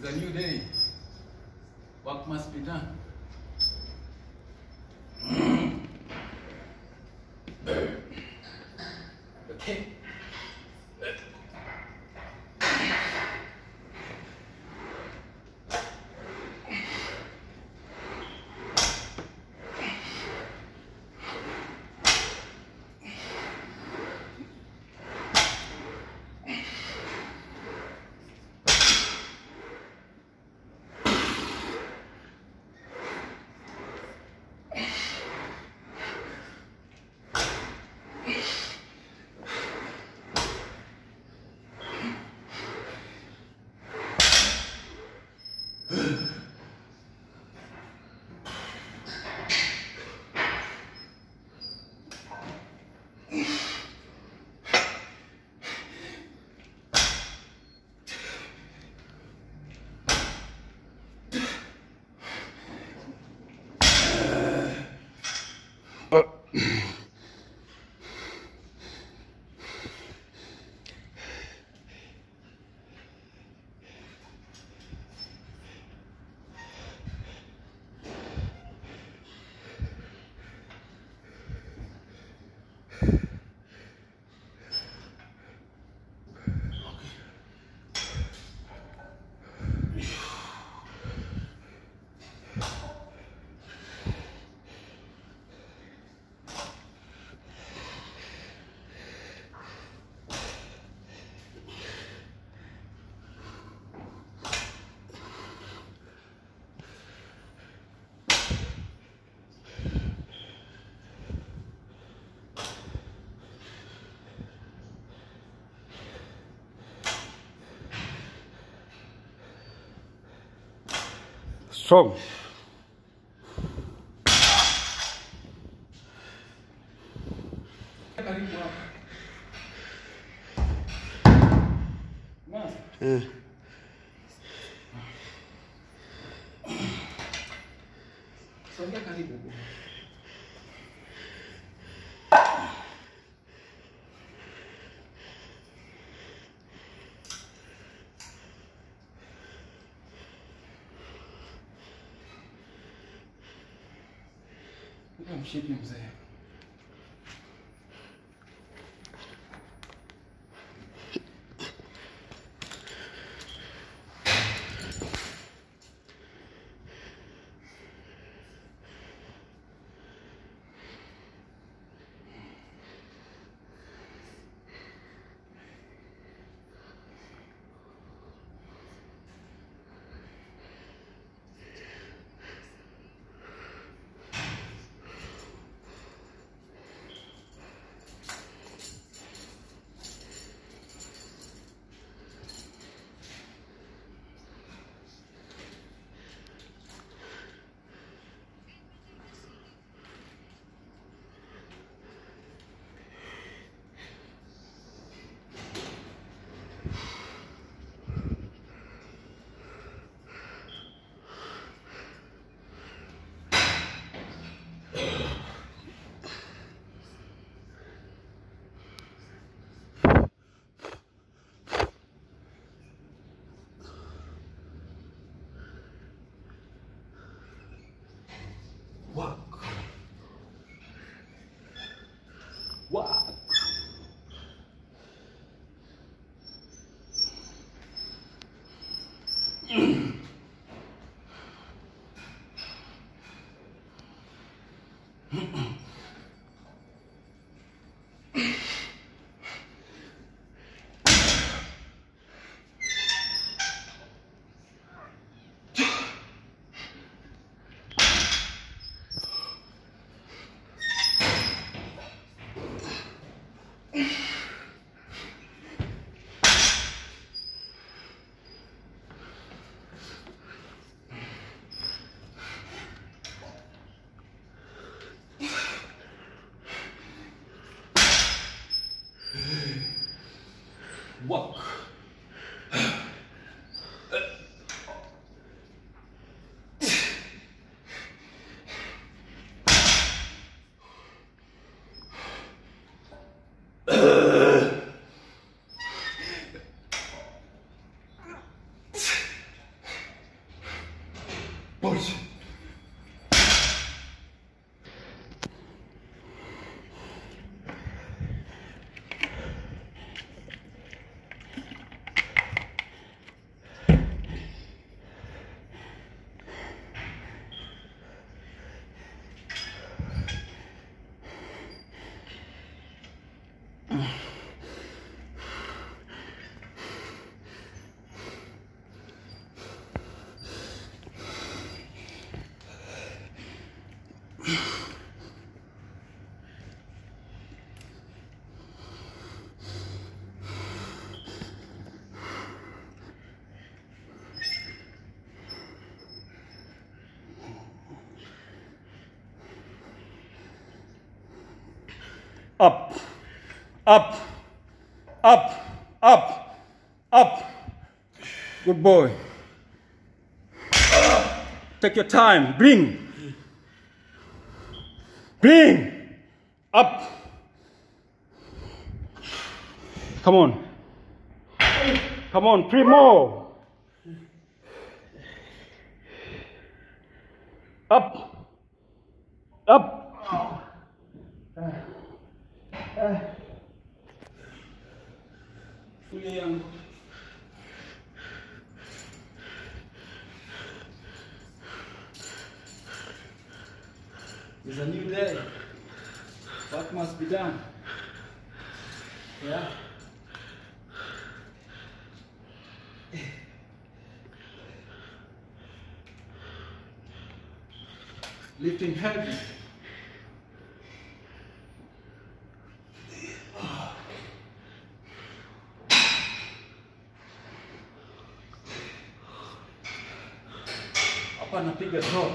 It's a new day. Work must be done. Strong. Karibu 嗯，别的不在。walk. Up, up, up, up, up. Good boy. Take your time. Bring. Bring. Up. Come on. Come on, three more. Up. Up. Kuya yangu. It's a new day. What must be done? Yeah. Lifting heavy. Hapa napiga drop.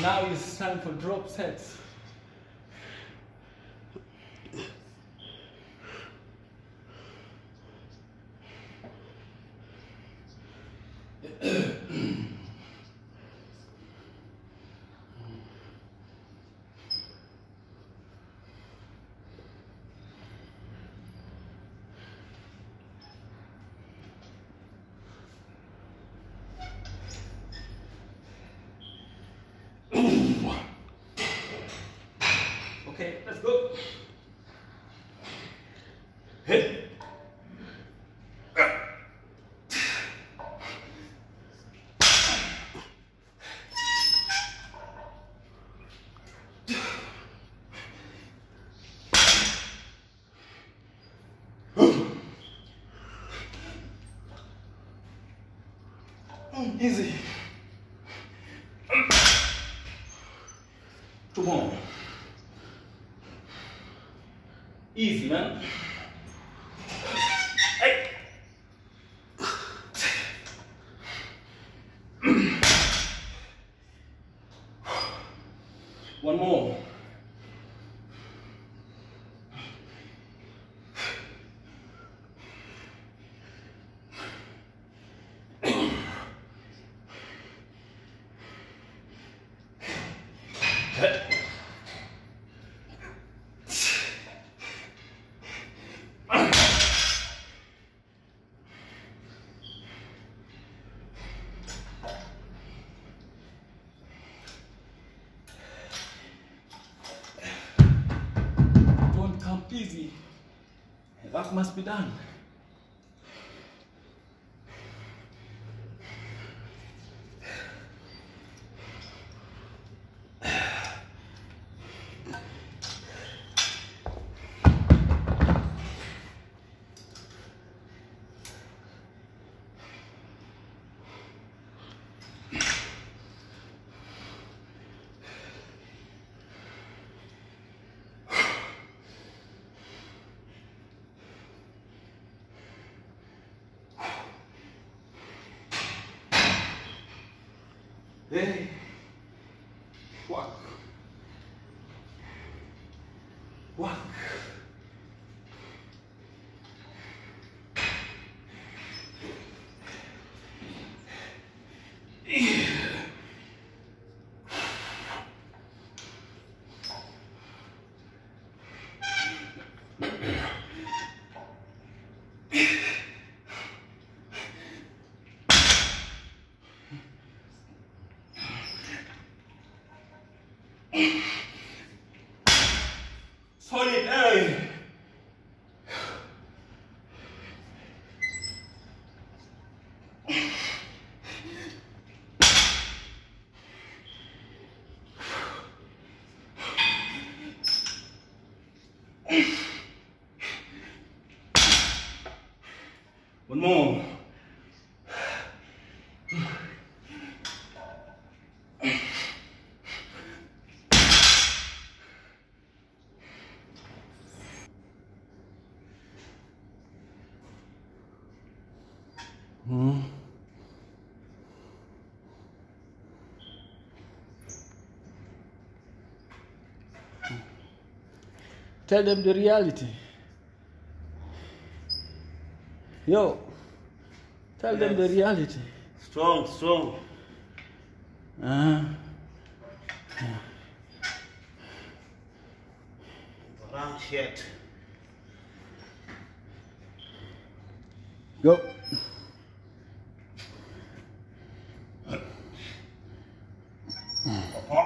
Now it's time for drop sets. Okay, let's go. Hit. Easy. Two more. Easy, man. Hey. One more. That must be done. Walk. Walk. One more. Hmm. Tell them the reality. Yo, tell them the reality. Strong, strong. Uh, Wrong shit. go.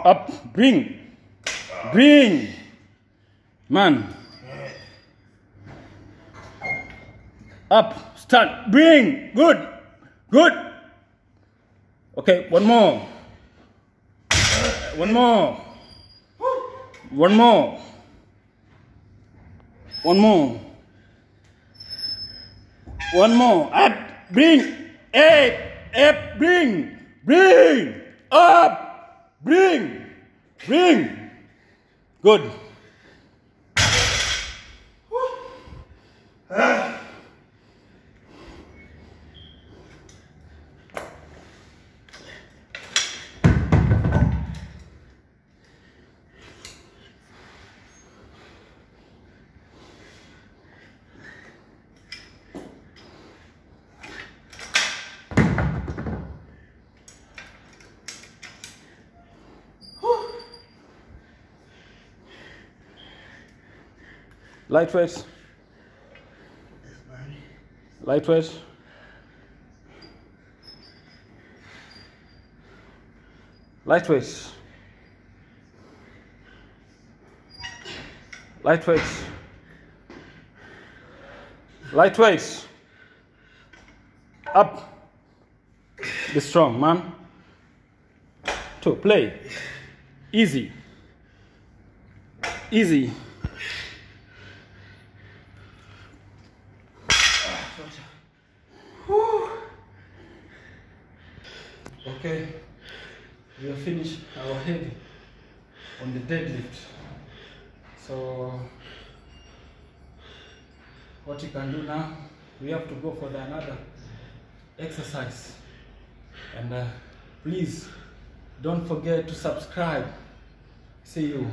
Up. Bring. Bring. Man. Up. Stand. Bring. Good. Good. Okay, one more. One more. One more. One more. One more. Up. Bring. Up. Up. Bring. Bring. Up. Bring. Bring. Good. Lightweight. Lightweight. Lightweight. Lightweight. Lightweight. Up. Be strong, man. Two. Play. Easy. Easy. Okay, we have finished our heavy on the deadlift. So, what you can do now, we have to go for the another exercise. And uh, please don't forget to subscribe. See you.